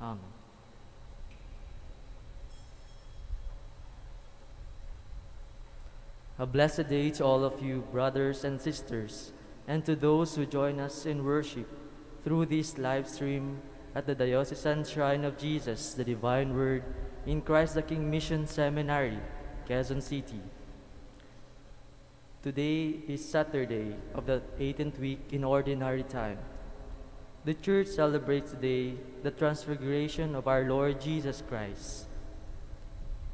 Amen. A blessed day to all of you, brothers and sisters, and to those who join us in worship through this live stream at the Diocesan Shrine of Jesus, the Divine Word, in Christ the King Mission Seminary, Quezon City. Today is Saturday of the 18th week in Ordinary Time. The Church celebrates today the transfiguration of our Lord Jesus Christ.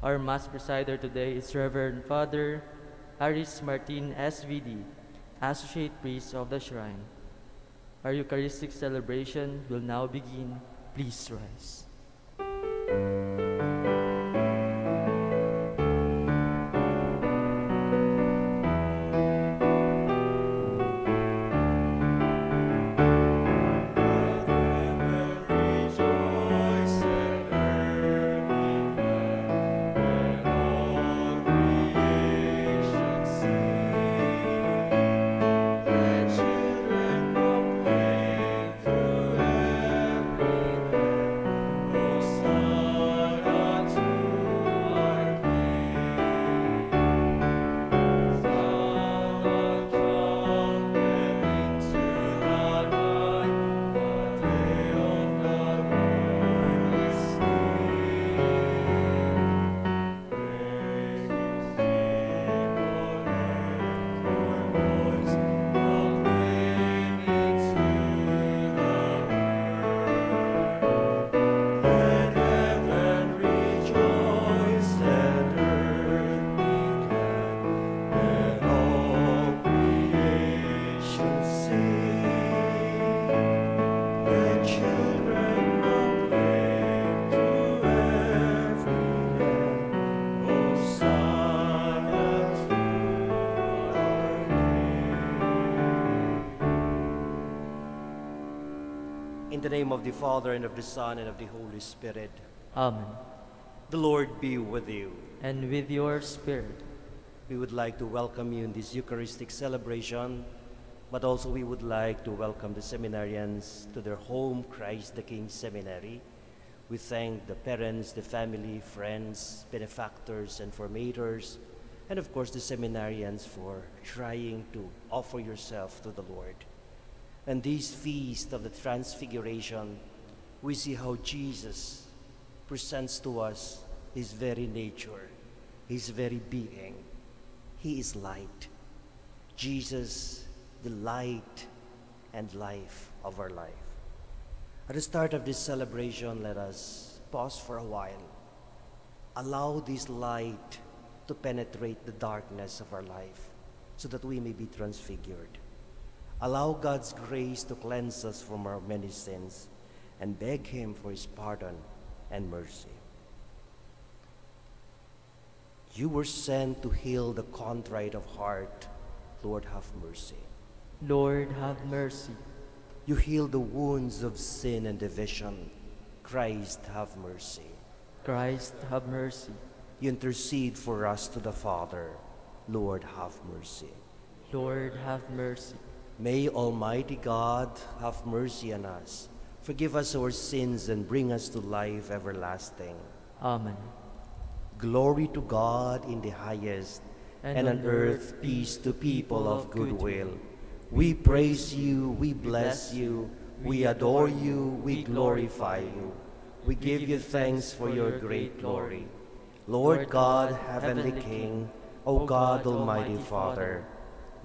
Our Mass presider today is Reverend Father Aris Martin SVD, Associate Priest of the Shrine. Our Eucharistic celebration will now begin. Please rise. In the name of the Father, and of the Son, and of the Holy Spirit, Amen. the Lord be with you. And with your spirit, We would like to welcome you in this Eucharistic celebration, but also we would like to welcome the seminarians to their home, Christ the King Seminary. We thank the parents, the family, friends, benefactors, and formators, and of course the seminarians for trying to offer yourself to the Lord. And this feast of the Transfiguration, we see how Jesus presents to us his very nature, his very being. He is light. Jesus, the light and life of our life. At the start of this celebration, let us pause for a while. Allow this light to penetrate the darkness of our life so that we may be transfigured. Allow God's grace to cleanse us from our many sins and beg Him for His pardon and mercy. You were sent to heal the contrite of heart. Lord, have mercy. Lord, have mercy. You heal the wounds of sin and division. Christ, have mercy. Christ, have mercy. You intercede for us to the Father. Lord, have mercy. Lord, have mercy. May Almighty God have mercy on us, forgive us our sins, and bring us to life everlasting. Amen. Glory to God in the highest, and, on earth peace to people of good will. We praise you, we bless you, we adore you, we glorify you. We give you thanks for your great glory. Lord God, heavenly King, O God, Almighty Father,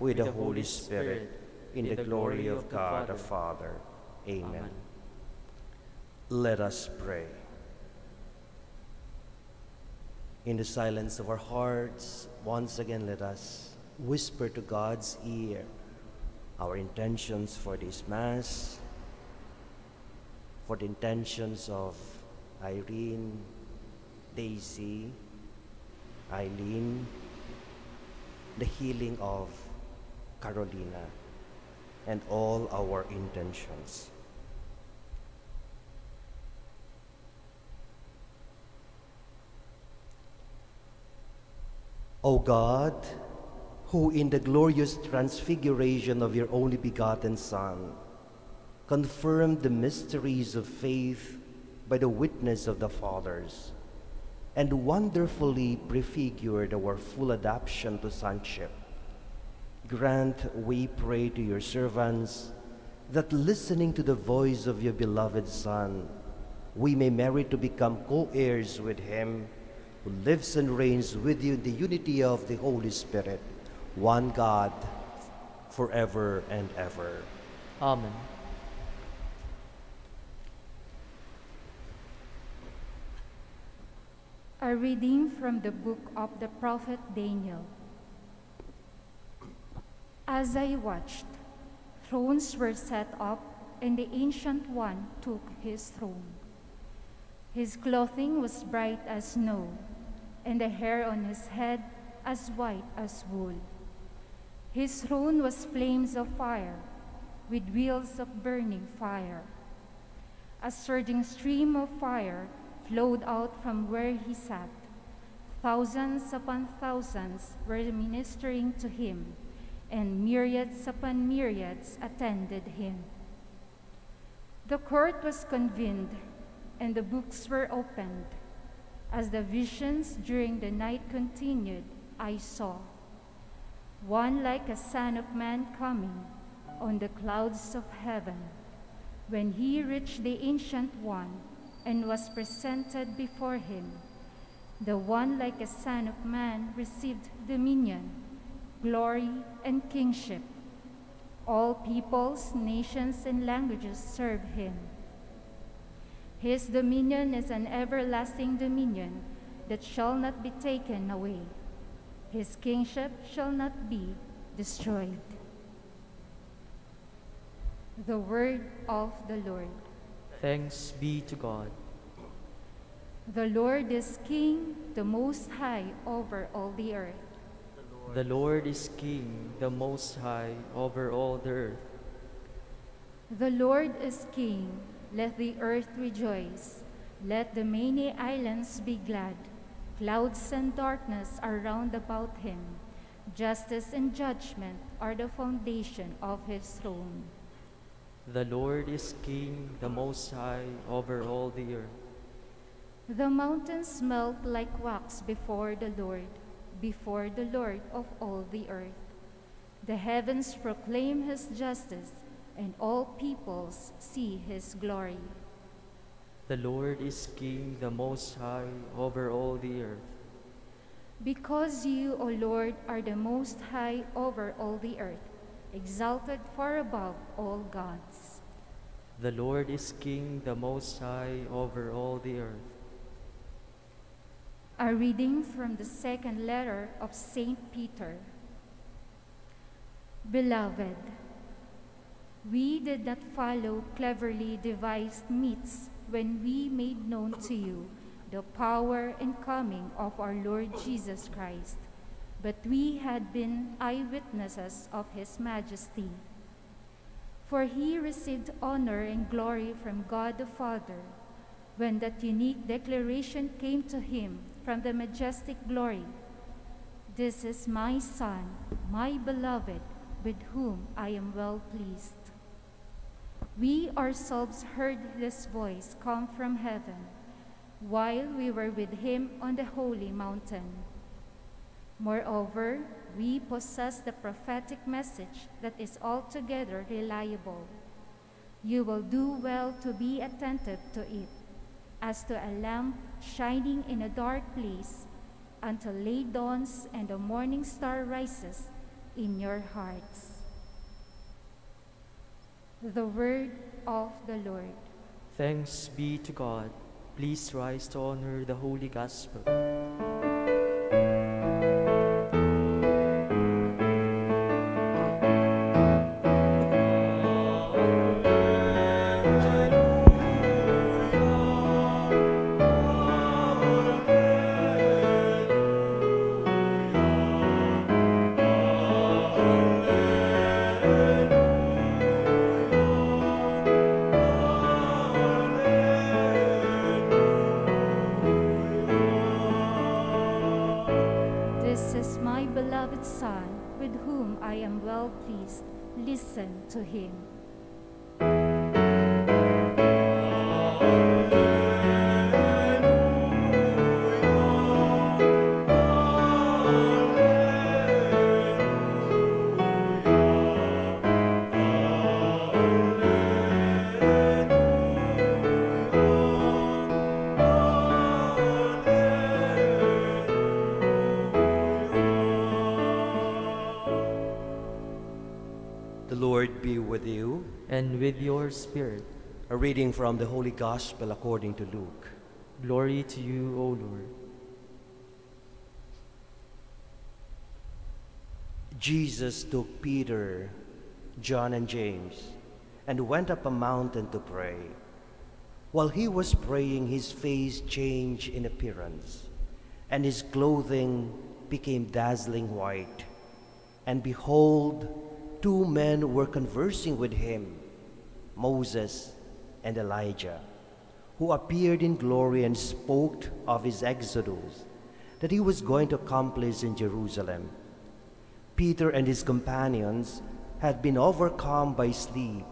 with the Holy Spirit, in the glory of God the Father. Amen. Let us pray. In the silence of our hearts, once again let us whisper to God's ear our intentions for this Mass, for the intentions of Irene, Daisy, Eileen, the healing of Carolina, and all our intentions. O God, who in the glorious transfiguration of your only begotten Son confirmed the mysteries of faith by the witness of the fathers, and wonderfully prefigured our full adoption to sonship, grant, we pray to your servants, that listening to the voice of your beloved Son, we may merit to become co-heirs with him who lives and reigns with you in the unity of the Holy Spirit, one God, forever and ever. Amen. A reading from the book of the prophet Daniel. As I watched, thrones were set up, and the Ancient One took his throne. His clothing was bright as snow, and the hair on his head as white as wool. His throne was flames of fire, with wheels of burning fire. A surging stream of fire flowed out from where he sat. Thousands upon thousands were ministering to him, and myriads upon myriads attended him. The court was convened, and the books were opened. As the visions during the night continued, I saw one like a son of man coming on the clouds of heaven. When he reached the Ancient One, and was presented before him. The one like a son of man received dominion, glory, and kingship. All peoples, nations, and languages serve him. His dominion is an everlasting dominion that shall not be taken away. His kingship shall not be destroyed. The word of the Lord. Thanks be to God. The Lord is King, the Most High, over all the earth. The Lord is King, the Most High, over all the earth. The Lord is King, let the earth rejoice. Let the many islands be glad. Clouds and darkness are round about him. Justice and judgment are the foundation of his throne. The Lord is King, the Most High, over all the earth. The mountains melt like wax before the Lord, before the Lord of all the earth. The heavens proclaim his justice, and all peoples see his glory. The Lord is King, the Most High, over all the earth. Because you, O Lord, are the Most High over all the earth, exalted far above all gods. The Lord is King, the Most High, over all the earth. A reading from the second letter of St. Peter. Beloved, we did not follow cleverly devised means when we made known to you the power and coming of our Lord Jesus Christ, but we had been eyewitnesses of his majesty. For he received honor and glory from God the Father when that unique declaration came to him from the majestic glory This is my Son, my beloved, with whom I am well pleased. We ourselves heard this voice come from heaven while we were with him on the holy mountain. Moreover, we possess the prophetic message that is altogether reliable. You will do well to be attentive to it, as to a lamp shining in a dark place until late dawns and the morning star rises in your hearts. The word of the Lord. Thanks be to God. Please rise to honor the Holy Gospel. Listen to him. Lord be with you. and with your spirit. A reading from the Holy Gospel according to Luke. Glory to you, O Lord. Jesus took Peter, John, and James and went up a mountain to pray. While he was praying, his face changed in appearance, and his clothing became dazzling white. And behold, two men were conversing with him, Moses and Elijah, who appeared in glory and spoke of his exodus that he was going to accomplish in Jerusalem. Peter and his companions had been overcome by sleep,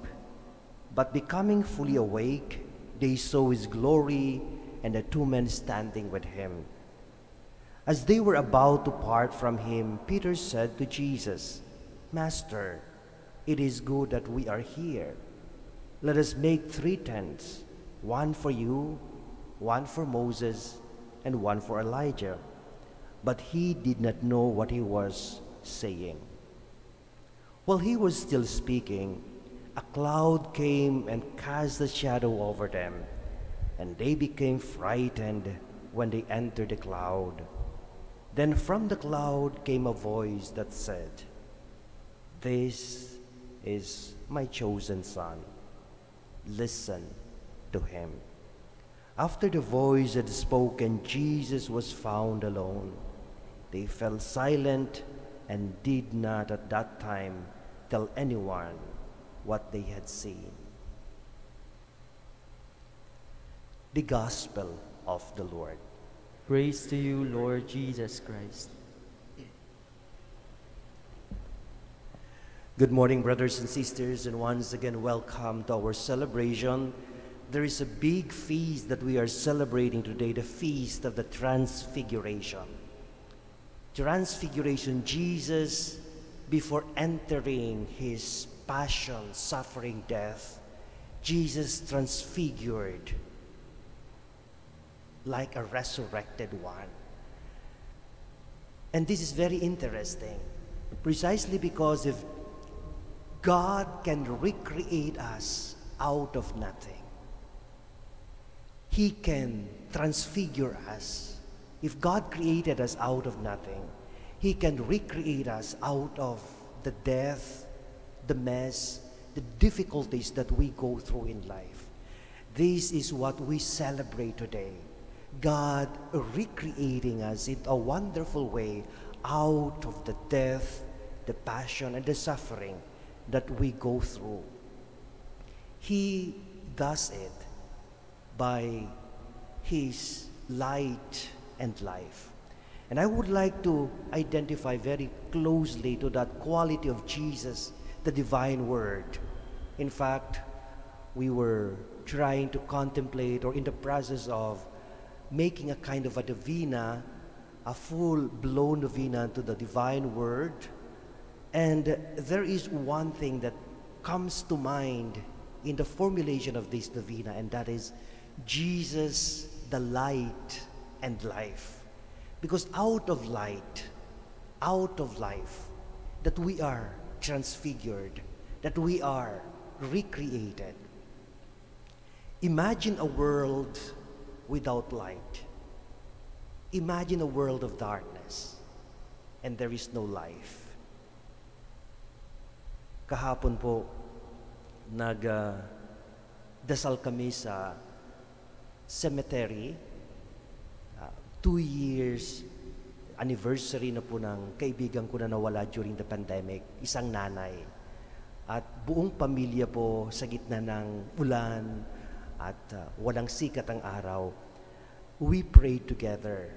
but becoming fully awake, they saw his glory and the two men standing with him. As they were about to part from him, Peter said to Jesus, Master, it is good that we are here. Let us make three tents one for you, one for Moses, and one for Elijah. But he did not know what he was saying. While he was still speaking, a cloud came and cast a shadow over them, and they became frightened when they entered the cloud. Then from the cloud came a voice that said, This is my chosen son. Listen to him. After the voice had spoken, Jesus was found alone. They fell silent and did not at that time tell anyone what they had seen. The Gospel of the Lord. Praise to you, Lord Jesus Christ. Good morning, brothers and sisters, and once again, welcome to our celebration. There is a big feast that we are celebrating today, the Feast of the Transfiguration. Transfiguration, Jesus, before entering his passion, suffering, death, Jesus transfigured like a resurrected one. And this is very interesting, precisely because if God can recreate us out of nothing, He can transfigure us. If God created us out of nothing, He can recreate us out of the death, the mess, the difficulties that we go through in life. This is what we celebrate today. God recreating us in a wonderful way out of the death, the passion, and the suffering that we go through. He does it by His light and life. And I would like to identify very closely to that quality of Jesus, the divine word. In fact, we were trying to contemplate or in the process of making a kind of a novena, a full blown novena to the divine word. And there is one thing that comes to mind in the formulation of this novena, and that is Jesus, the light and life. Because out of light, out of life, that we are transfigured, that we are recreated. Imagine a world without light. Imagine a world of darkness and there is no life. Kahapon po, nag uh, dasal kami sa cemetery. Uh, two years anniversary na po ng kaibigan ko na nawala during the pandemic, isang nanay. At buong pamilya po sa gitna ng ulan at uh, walang sikat ang araw, we prayed together.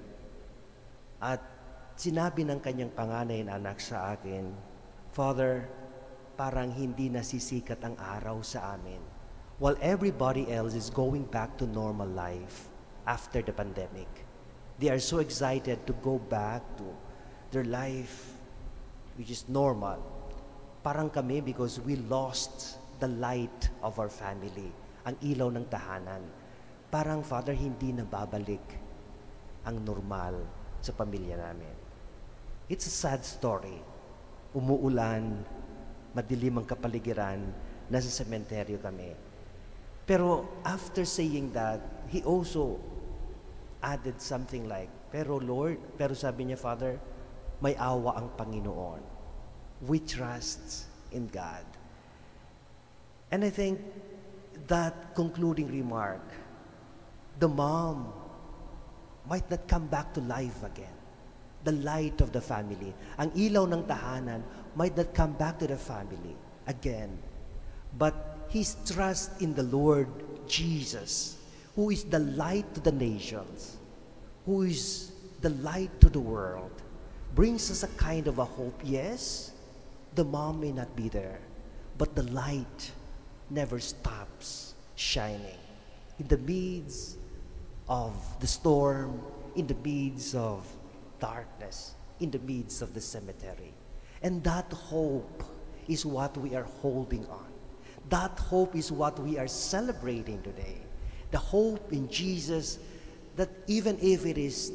At sinabi ng kanyang panganay na anak sa akin, Father, parang hindi nasisikat ang araw sa amin. While everybody else is going back to normal life after the pandemic. They are so excited to go back to their life, which is normal. Parang kami because we lost the light of our family, ang ilaw ng tahanan. Parang, Father, hindi na babalik ang normal sa pamilya namin. It's a sad story. Umuulan, madilim ang kapaligiran, nasa sementeryo kami. Pero after saying that, he also added something like, pero Lord, pero sabi niya, Father, may awa ang Panginoon. We trust in God. And I think that concluding remark, the mom might not come back to life again. The light of the family, ang ilaw ng tahanan might not come back to the family again. But his trust in the Lord Jesus, who is the light to the nations, who is the light to the world, brings us a kind of a hope. Yes, the mom may not be there, but the light never stops shining. In the midst of the storm, in the midst of darkness, in the midst of the cemetery. And that hope is what we are holding on. That hope is what we are celebrating today. The hope in Jesus that even if it is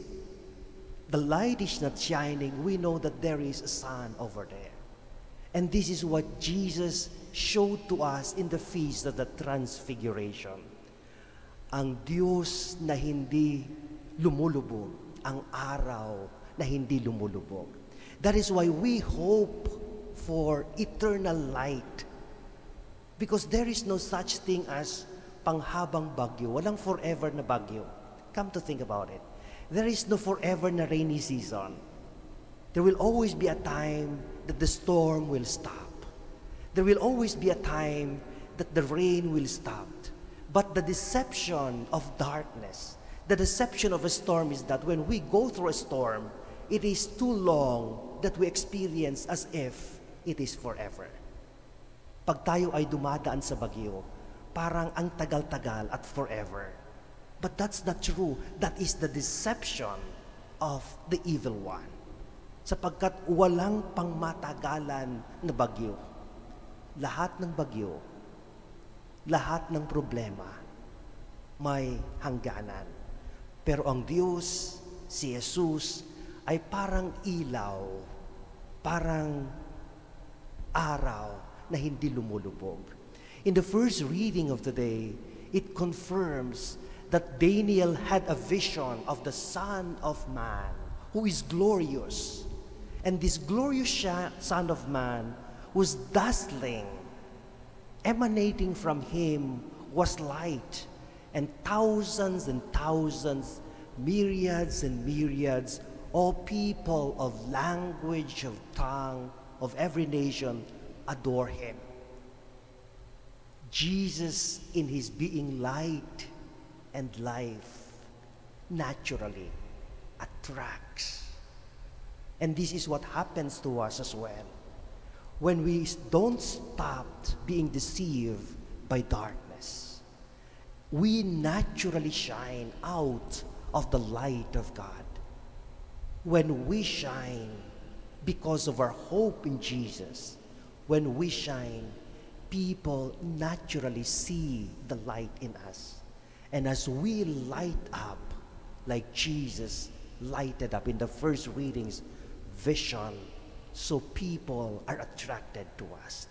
the light is not shining, we know that there is a sun over there. And this is what Jesus showed to us in the feast of the Transfiguration. Ang Diyos na hindi lumulubog, ang araw na hindi lumulubog. That is why we hope for eternal light. Because there is no such thing as panghabang bagyo. Walang forever na bagyo. Come to think about it. There is no forever na rainy season. There will always be a time that the storm will stop. There will always be a time that the rain will stop. But the deception of darkness, the deception of a storm is that when we go through a storm, it is too long that we experience as if it is forever. Pag tayo ay dumadaan sa bagyo, parang ang tagal-tagal at forever. But that's not true. That is the deception of the evil one. Sapagkat walang pangmatagalan na bagyo. Lahat ng bagyo, lahat ng problema, may hangganan. Pero ang Diyos, si Jesus, ay parang ilaw, parang araw na hindi lumulubog. In the first reading of the day, it confirms that Daniel had a vision of the Son of Man who is glorious. And this glorious Son of Man was dazzling. Emanating from him was light, and thousands and thousands, myriads and myriads, all people of language, of tongue, of every nation adore him. Jesus, in his being light and life, naturally attracts. And this is what happens to us as well. When we don't stop being deceived by darkness, we naturally shine out of the light of God. When we shine because of our hope in Jesus, when we shine, people naturally see the light in us. And as we light up, like Jesus lighted up in the first readings, vision, so people are attracted to us.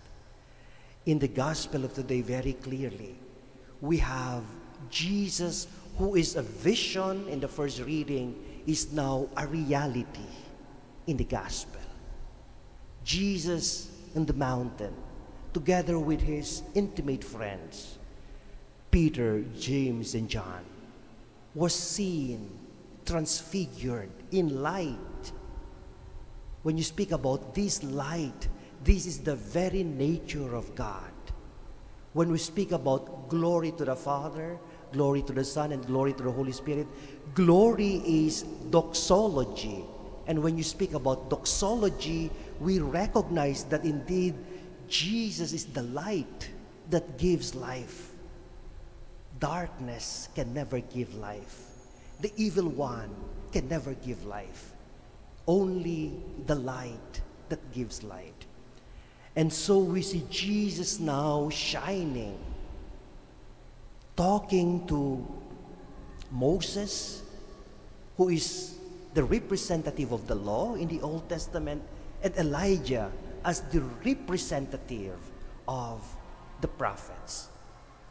In the gospel of today, very clearly, we have Jesus, who is a vision in the first reading, is now a reality in the gospel. Jesus in the mountain, together with his intimate friends, Peter, James, and John, was seen transfigured in light. When you speak about this light, this is the very nature of God. When we speak about glory to the Father, glory to the Son, and glory to the Holy Spirit, glory is doxology, And when you speak about doxology, we recognize that indeed Jesus is the light that gives life. Darkness can never give life. The evil one can never give life. Only the light that gives light. And so we see Jesus now shining, talking to Moses, who is the representative of the law in the Old Testament, and Elijah as the representative of the prophets.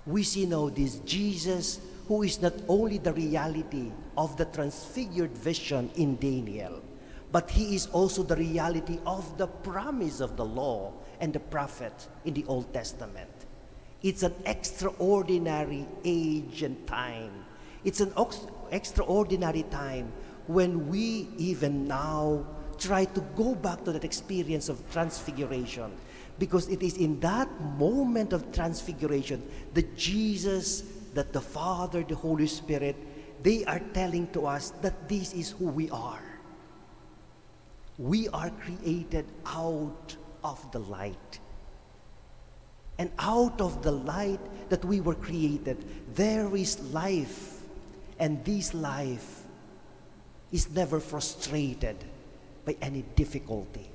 We see now this Jesus who is not only the reality of the transfigured vision in Daniel, but he is also the reality of the promise of the law and the prophet in the Old Testament. It's an extraordinary age and time. It's an ex- extraordinary time when we even now try to go back to that experience of transfiguration because it is in that moment of transfiguration that Jesus, that the Father, the Holy Spirit, they are telling to us that this is who we are. We are created out of the light. And out of the light that we were created, there is life. And this life is never frustrated by any difficulty,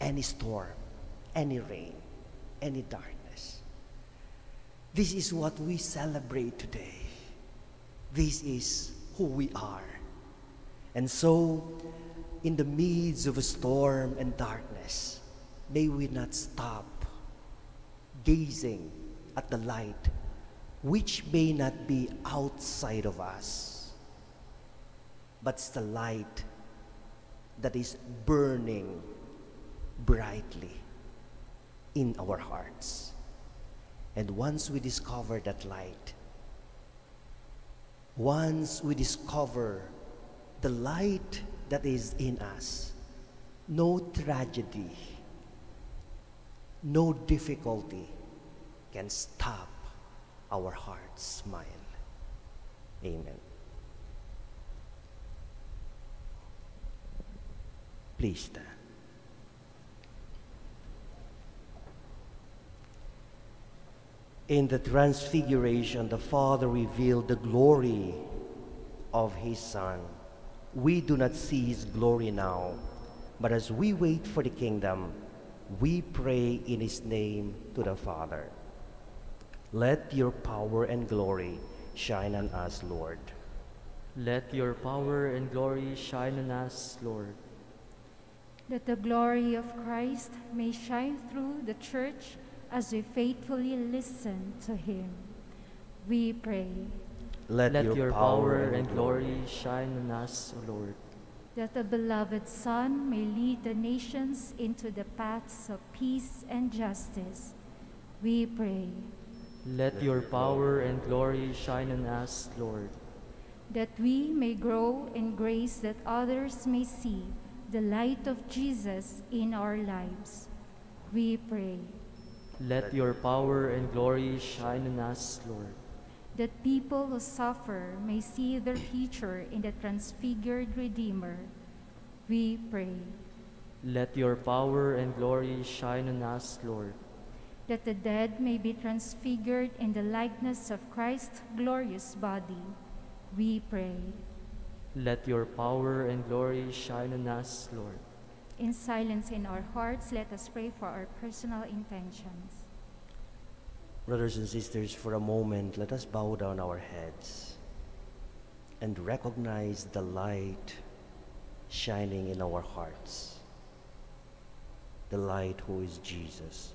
any storm, any rain, any darkness. This is what we celebrate today. This is who we are. And so, in the midst of a storm and darkness, may we not stop gazing at the light which may not be outside of us, but it's the light that is burning brightly in our hearts. And once we discover that light, once we discover the light that is in us, no tragedy, no difficulty can stop our heart's smile. Amen. Please stand. In the transfiguration, the Father revealed the glory of His Son. We do not see His glory now, but as we wait for the kingdom, we pray in His name to the Father. Let your power and glory shine on us, Lord. Let your power and glory shine on us, Lord. That the glory of Christ may shine through the church as we faithfully listen to him. We pray. Let, Let your, your, power and glory shine on us, O Lord. That the beloved Son may lead the nations into the paths of peace and justice. We pray. Let your power and glory shine on us, Lord. That we may grow in grace that others may see the light of Jesus in our lives. We pray. Let your power and glory shine on us, Lord. That people who suffer may see their future in the transfigured Redeemer. We pray. Let your power and glory shine on us, Lord. That the dead may be transfigured in the likeness of Christ's glorious body. We pray. Let your power and glory shine on us, Lord. In silence in our hearts, let us pray for our personal intentions. Brothers and sisters, for a moment, let us bow down our heads and recognize the light shining in our hearts. The light who is Jesus,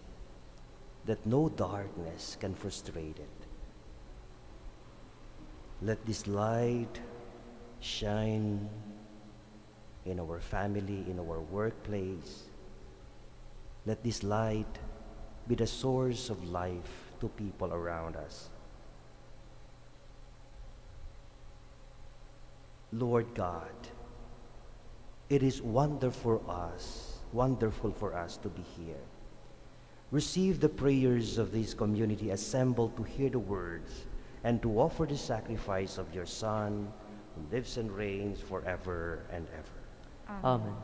that no darkness can frustrate it. Let this light shine in our family, in our workplace. Let this light be the source of life to people around us. Lord God, it is wonderful for us, wonderful for us to be here. Receive the prayers of this community assembled to hear the words and to offer the sacrifice of your Son, who lives and reigns forever and ever. Amen.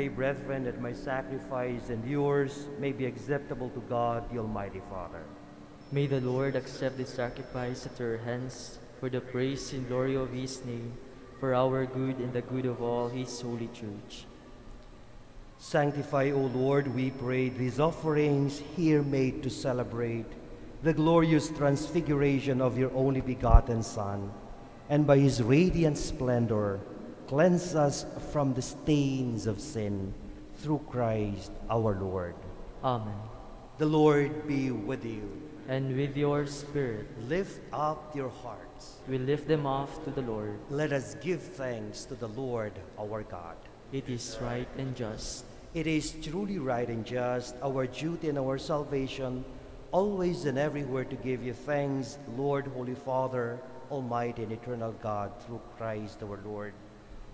Pray, brethren, that my sacrifice and yours may be acceptable to God, the Almighty Father. May the Lord accept this sacrifice at your hands for the praise and glory of his name, for our good and the good of all his holy church. Sanctify, O Lord, we pray, these offerings here made to celebrate the glorious transfiguration of your only begotten Son, and by his radiant splendor, cleanse us from the stains of sin through Christ our Lord. Amen. The Lord be with you. And with your spirit, Lift up your hearts. we lift them off to the Lord. Let us give thanks to the Lord our God. It is right and just. It is truly right and just, our duty and our salvation, always and everywhere to give you thanks, Lord, Holy Father, Almighty and eternal God, through Christ our Lord.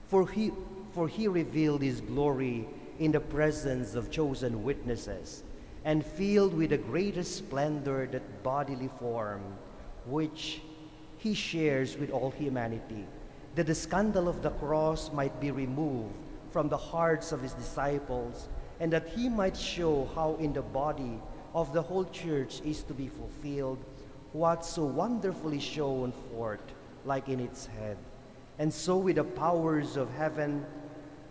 For he, for he revealed his glory in the presence of chosen witnesses, and filled with the greatest splendor that bodily form, which he shares with all humanity, that the scandal of the cross might be removed from the hearts of his disciples, and that he might show how in the body of the whole church is to be fulfilled what so wonderfully shone forth like in its head. And so with the powers of heaven,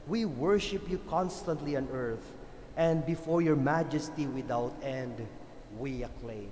we worship you constantly on earth, and before your majesty without end, we acclaim.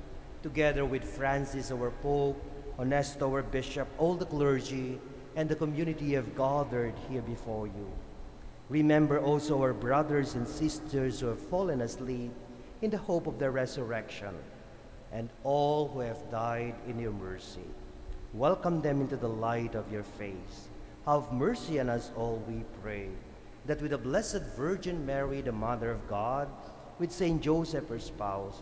together with Francis, our Pope, Honesto, our Bishop, all the clergy, and the community have gathered here before you. Remember also our brothers and sisters who have fallen asleep in the hope of their resurrection, and all who have died in your mercy. Welcome them into the light of your face. Have mercy on us all, we pray, that with the Blessed Virgin Mary, the Mother of God, with Saint Joseph, her spouse,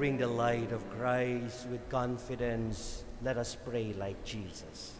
Bearing the light of Christ with confidence, let us pray like Jesus.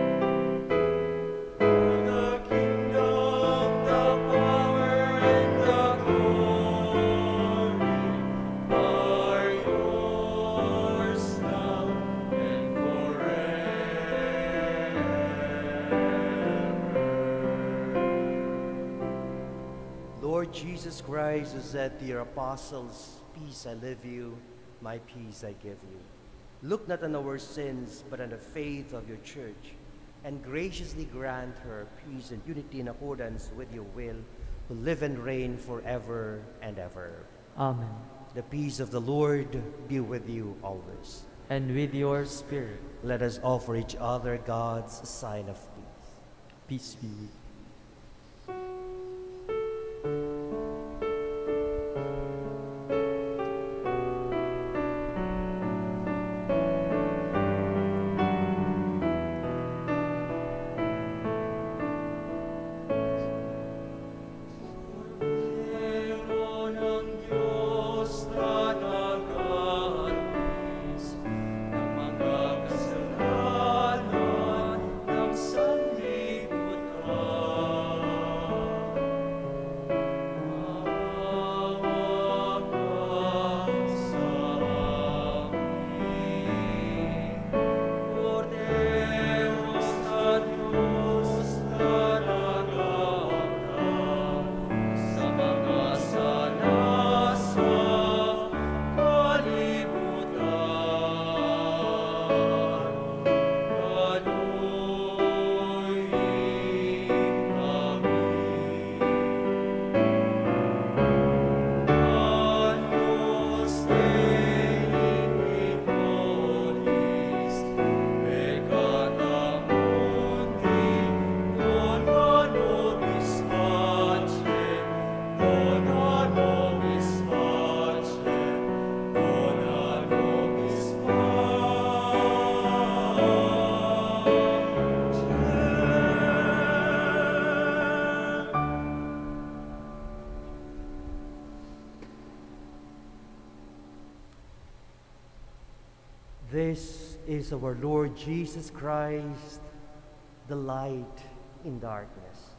Jesus Christ, who said to your apostles, Peace I leave you, my peace I give you. Look not on our sins, but on the faith of your church, and graciously grant her peace and unity in accordance with your will, who live and reign forever and ever. Amen. The peace of the Lord be with you always. And with your spirit, Let us offer each other God's sign of peace. peace be with you. Is our Lord Jesus Christ, the light in darkness,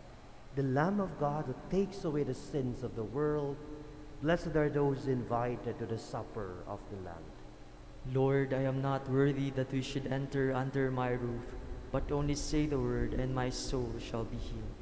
the Lamb of God who takes away the sins of the world. Blessed are those invited to the supper of the Lamb. Lord, I am not worthy that we should enter under my roof, but only say the word, and my soul shall be healed.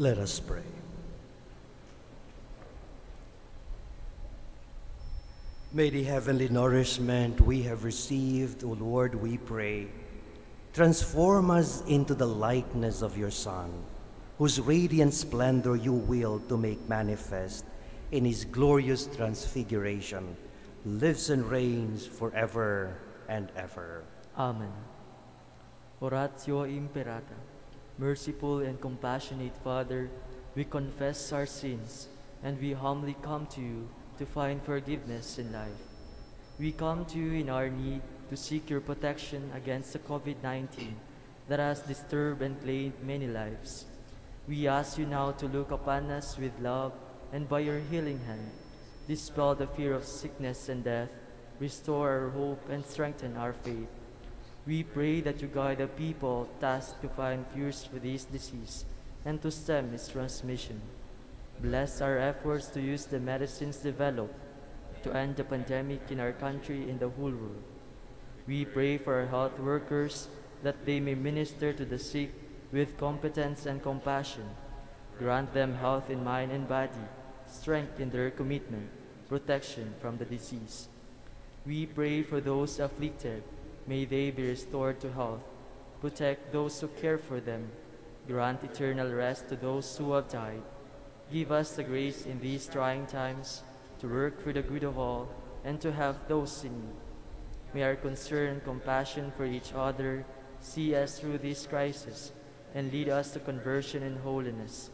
Let us pray. May the heavenly nourishment we have received, O Lord, we pray, transform us into the likeness of your Son, whose radiant splendor you will to make manifest in his glorious transfiguration, lives and reigns forever and ever. Amen. Oratio Imperata, merciful and compassionate Father, we confess our sins and we humbly come to you to find forgiveness in life. We come to you in our need to seek your protection against the COVID-19 that has disturbed and claimed many lives. We ask you now to look upon us with love and by your healing hand, dispel the fear of sickness and death, restore our hope and strengthen our faith. We pray that you guide the people tasked to find cures for this disease and to stem its transmission. Bless our efforts to use the medicines developed to end the pandemic in our country and the whole world. We pray for our health workers that they may minister to the sick with competence and compassion. Grant them health in mind and body, strength in their commitment, protection from the disease. We pray for those afflicted. May they be restored to health. Protect those who care for them. Grant eternal rest to those who have died. Give us the grace in these trying times to work for the good of all and to have those in need. May our concern and compassion for each other see us through this crisis and lead us to conversion and holiness.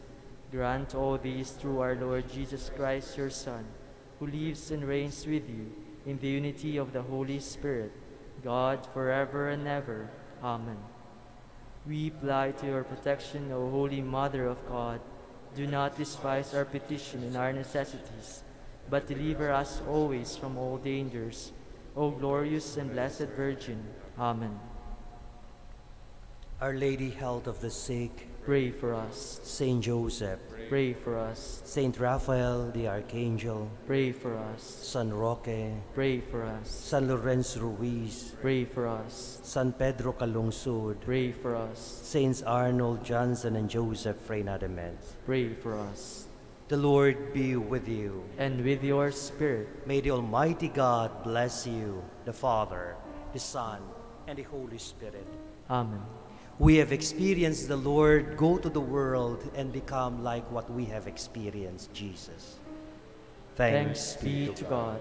Grant all these through our Lord Jesus Christ, your Son, who lives and reigns with you in the unity of the Holy Spirit, God forever and ever. Amen. We apply to your protection, O Holy Mother of God. Do not despise our petition and our necessities, but deliver us always from all dangers. O glorious and blessed Virgin. Amen. Our Lady, health of the sick, Pray for us. Saint Joseph, Pray for us. Saint Raphael the Archangel, Pray for us. San Roque, Pray for us. San Lorenzo Ruiz, Pray for us. San Pedro Calungsod, Pray for us. Saints Arnold, Janssen, and Joseph Freinademetz. Pray for us. The Lord be with you. And with your spirit, May the Almighty God bless you, the Father, the Son, and the Holy Spirit. Amen. We have experienced the Lord go to the world and become like what we have experienced, Jesus. Thanks be to God.